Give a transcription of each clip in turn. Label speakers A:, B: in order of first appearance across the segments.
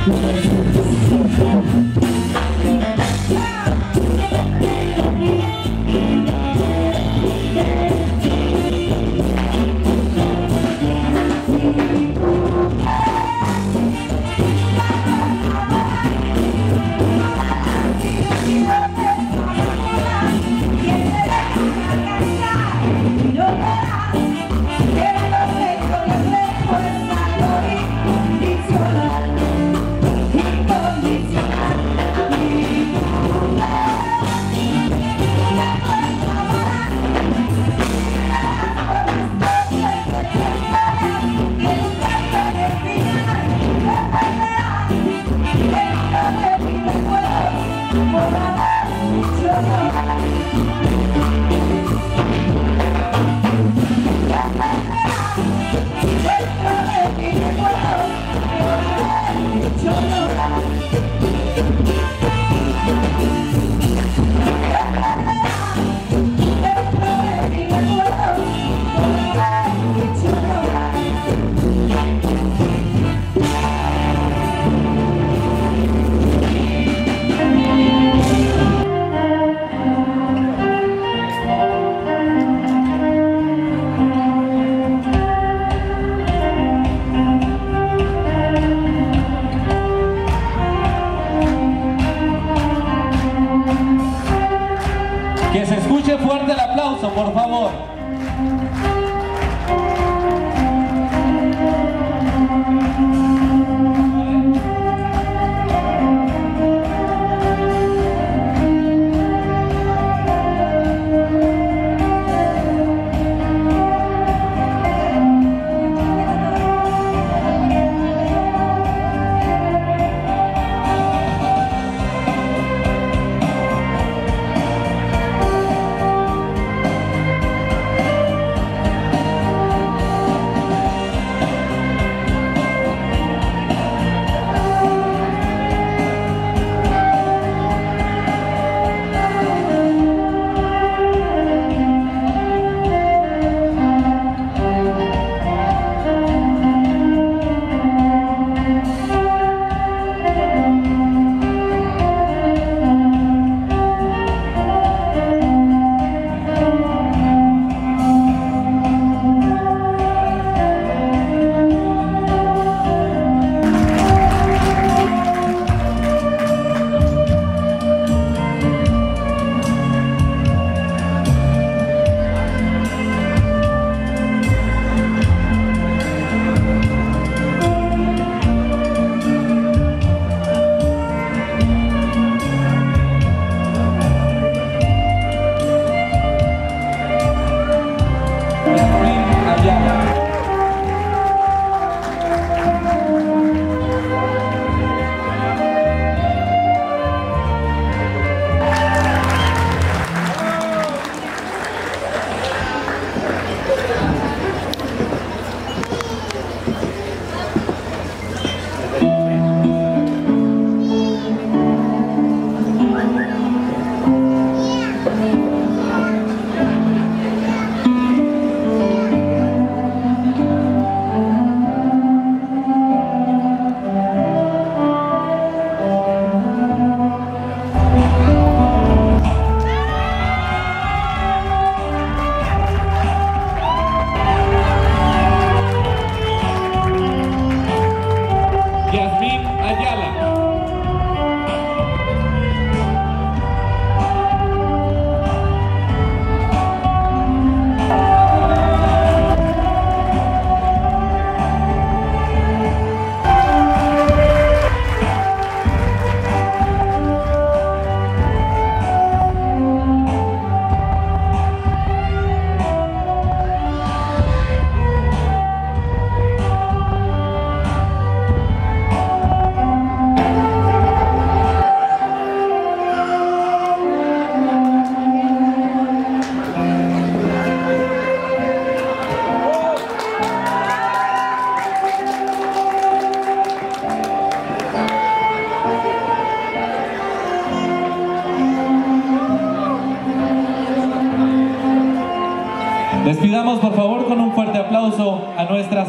A: Que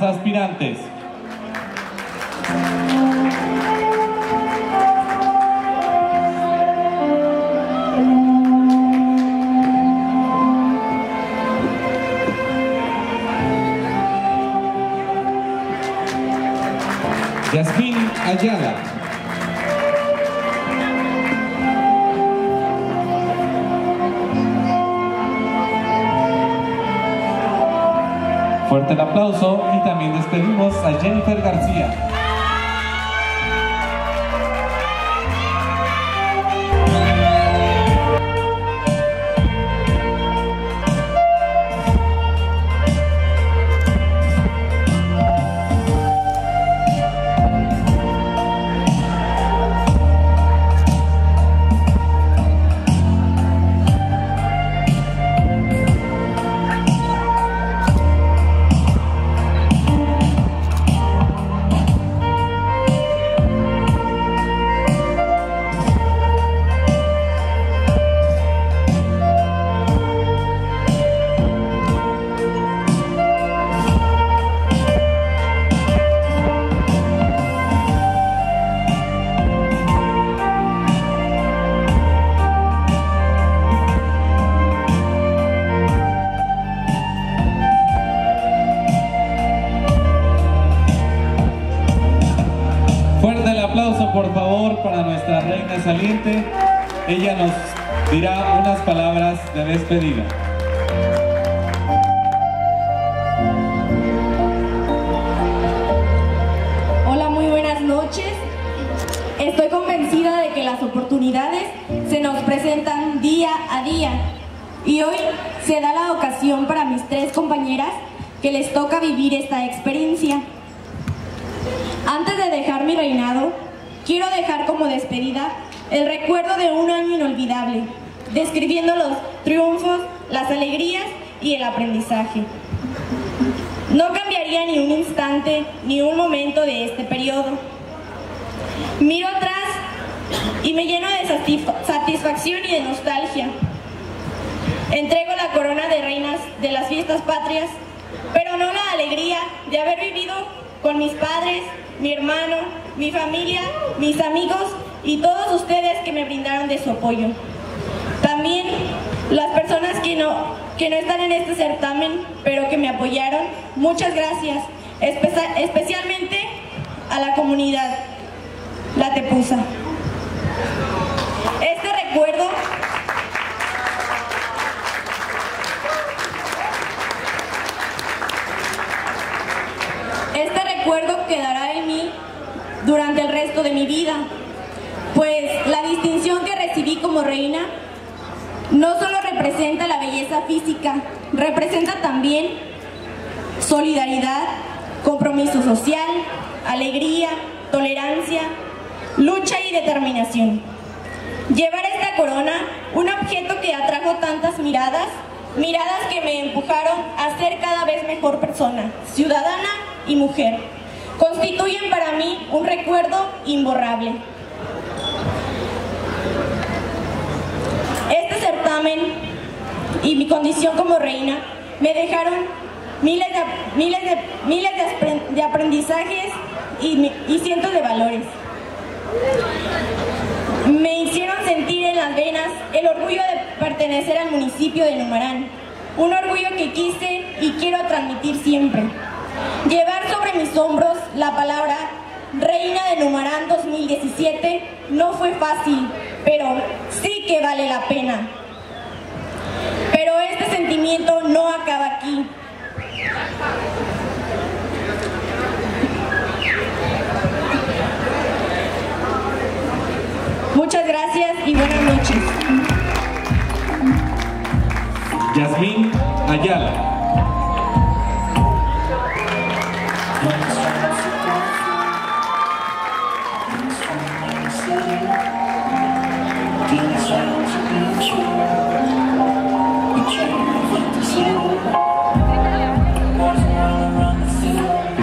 A: aspirantes.
B: Yasmín Ayala. Fuerte el aplauso y también despedimos a Jennifer García. Despedida.
C: Hola, muy buenas noches. Estoy convencida de que las oportunidades se nos presentan día a día y hoy se da la ocasión para mis tres compañeras que les toca vivir esta experiencia. Antes de dejar mi reinado, quiero dejar como despedida el recuerdo de un año inolvidable, describiendo los triunfos, las alegrías y el aprendizaje. No cambiaría ni un instante ni un momento de este periodo. Miro atrás y me lleno de satisfa- satisfacción y de nostalgia. Entrego la corona de reinas de las fiestas patrias, pero no la alegría de haber vivido con mis padres, mi hermano, mi familia, mis amigos y todos ustedes que me brindaron de su apoyo. También las personas que no, que no están en este certamen, pero que me apoyaron, muchas gracias, Espe- especialmente a la comunidad, la Tepusa. Este recuerdo Este recuerdo quedará en mí durante el resto de mi vida, pues la distinción que recibí como reina no solo representa la belleza física, representa también solidaridad, compromiso social, alegría, tolerancia, lucha y determinación. Llevar esta corona, un objeto que atrajo tantas miradas, miradas que me empujaron a ser cada vez mejor persona, ciudadana y mujer, constituyen para mí un recuerdo imborrable. Este y mi condición como reina me dejaron miles de, miles de, miles de apren- de aprendizajes y, y cientos de valores. Me hicieron sentir en las venas el orgullo de pertenecer al municipio de Numarán, un orgullo que quise y quiero transmitir siempre. Llevar sobre mis hombros la palabra Reina de Numarán 2017 no fue fácil, pero sí que vale la pena. Este sentimiento no acaba aquí. Muchas gracias y buenas noches.
B: Yasmín Ayala.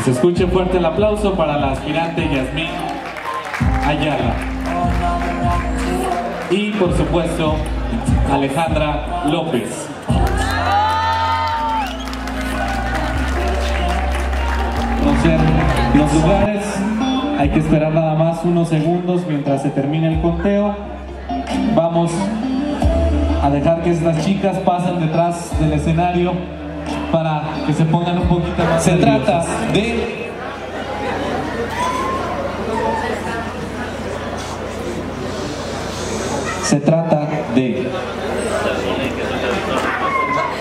B: Se escuche fuerte el aplauso para la aspirante Yasmín Ayala. Y por supuesto, Alejandra López. Los lugares, hay que esperar nada más unos segundos mientras se termine el conteo. Vamos a dejar que estas chicas pasen detrás del escenario para que se pongan un poquito más Se trata de... Se trata de...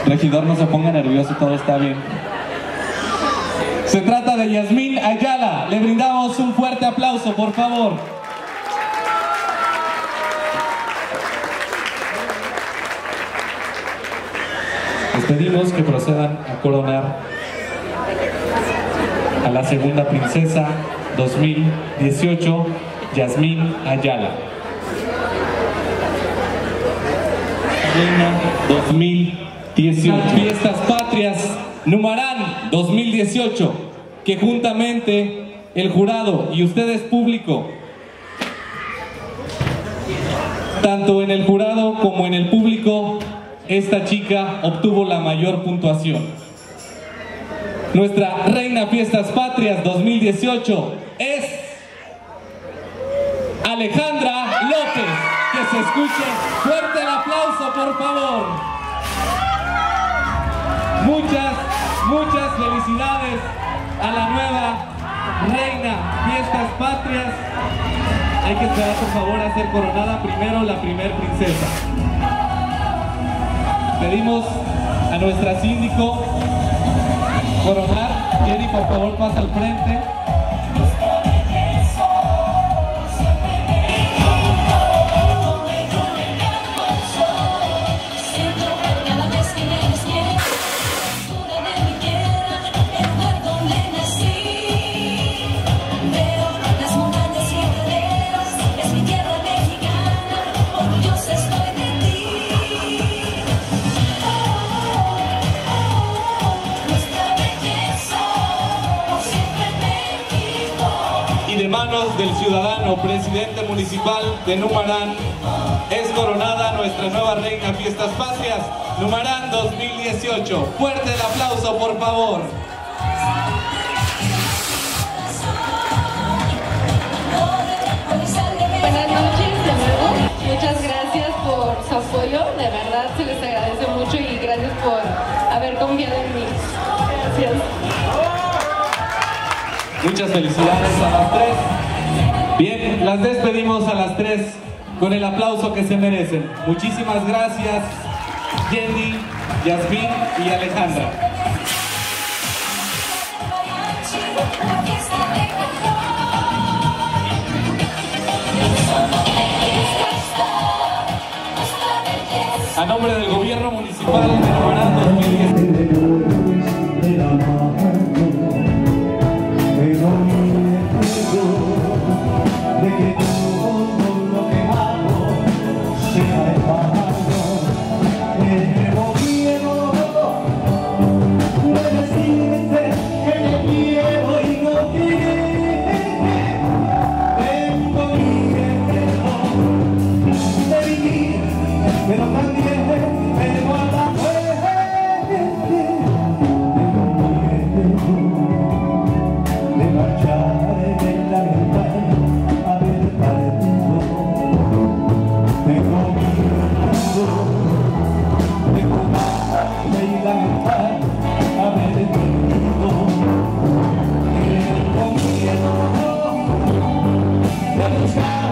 B: Regidor, no se ponga nervioso, todo está bien. Se trata de Yasmín Ayala. Le brindamos un fuerte aplauso, por favor. Les pedimos que procedan a coronar a la segunda princesa 2018, Yasmín Ayala. Reina 2018. Fiestas Patrias Numarán 2018, que juntamente el jurado y ustedes público, tanto en el jurado como en el público, esta chica obtuvo la mayor puntuación. Nuestra Reina Fiestas Patrias 2018 es Alejandra López. Que se escuche fuerte el aplauso, por favor. Muchas, muchas felicidades a la nueva Reina Fiestas Patrias. Hay que esperar, por favor, a ser coronada primero la primer princesa. Pedimos a nuestra síndico coronar. Jenny, por favor, pasa al frente. Presidente municipal de Numarán es coronada nuestra nueva reina Fiestas Patrias, Numarán 2018. Fuerte el aplauso, por favor.
A: Buenas noches, de nuevo. Muchas gracias por su apoyo, de verdad se les agradece mucho y gracias por haber confiado en mí. Gracias.
B: Muchas felicidades a las tres. Bien, las despedimos a las tres con el aplauso que se merecen. Muchísimas gracias, Jenny, Yasmín y Alejandra. A nombre del gobierno municipal de Numarán
D: de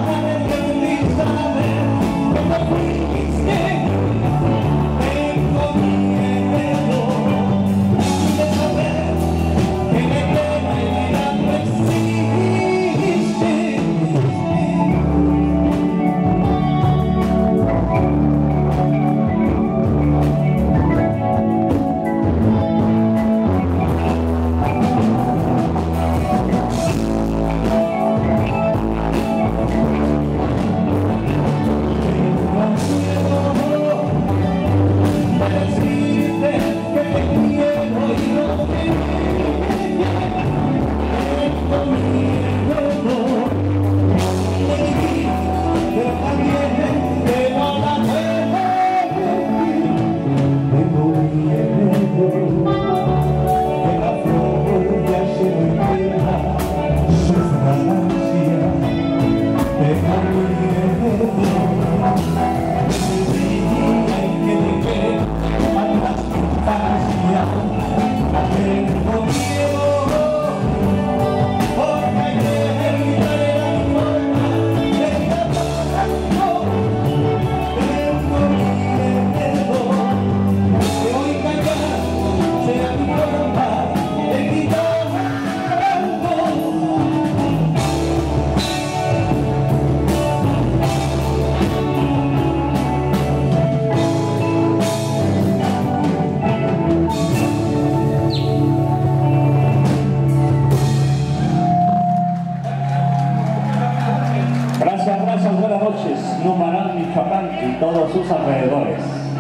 D: y
E: abrazos, buenas noches, Numarán, Michoacán y todos sus alrededores.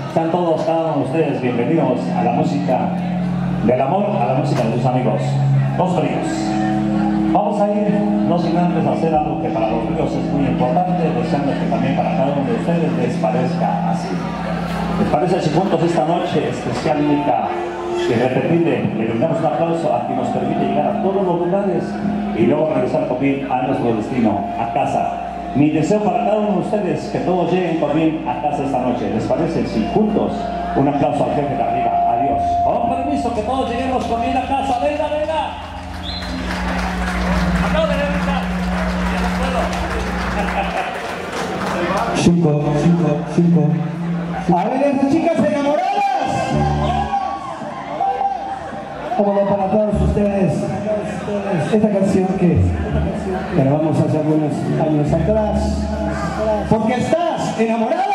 E: Están todos, cada uno de ustedes, bienvenidos a la música del amor, a la música de sus amigos, los fríos. Vamos a ir, no sin antes hacer algo que para los fríos es muy importante, deseando que también para cada uno de ustedes les parezca así. ¿Les parece si juntos esta noche especial, única, irrepetible, le brindamos un aplauso a quien nos permite llegar a todos los lugares y luego regresar bien a nuestro destino, a casa? Mi deseo para cada uno de ustedes que todos lleguen por bien a casa esta noche. ¿Les parece si juntos un aplauso al jefe de arriba? Adiós. Con permiso, que todos lleguemos con bien a casa. Venga, venga. Aplauden, venga. Ya no puedo.
D: Cinco, cinco, cinco. A ver, esas chicas enamoradas. Como para todos ustedes, esta canción que grabamos hace algunos años atrás. Porque estás enamorada.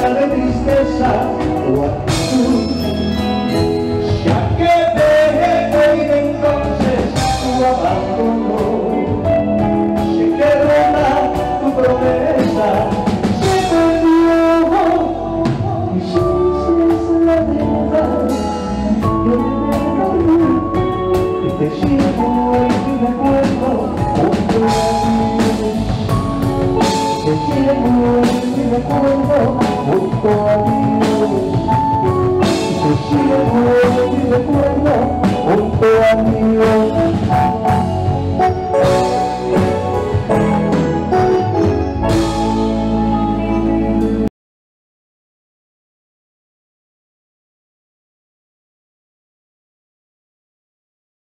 D: Mata de tristeza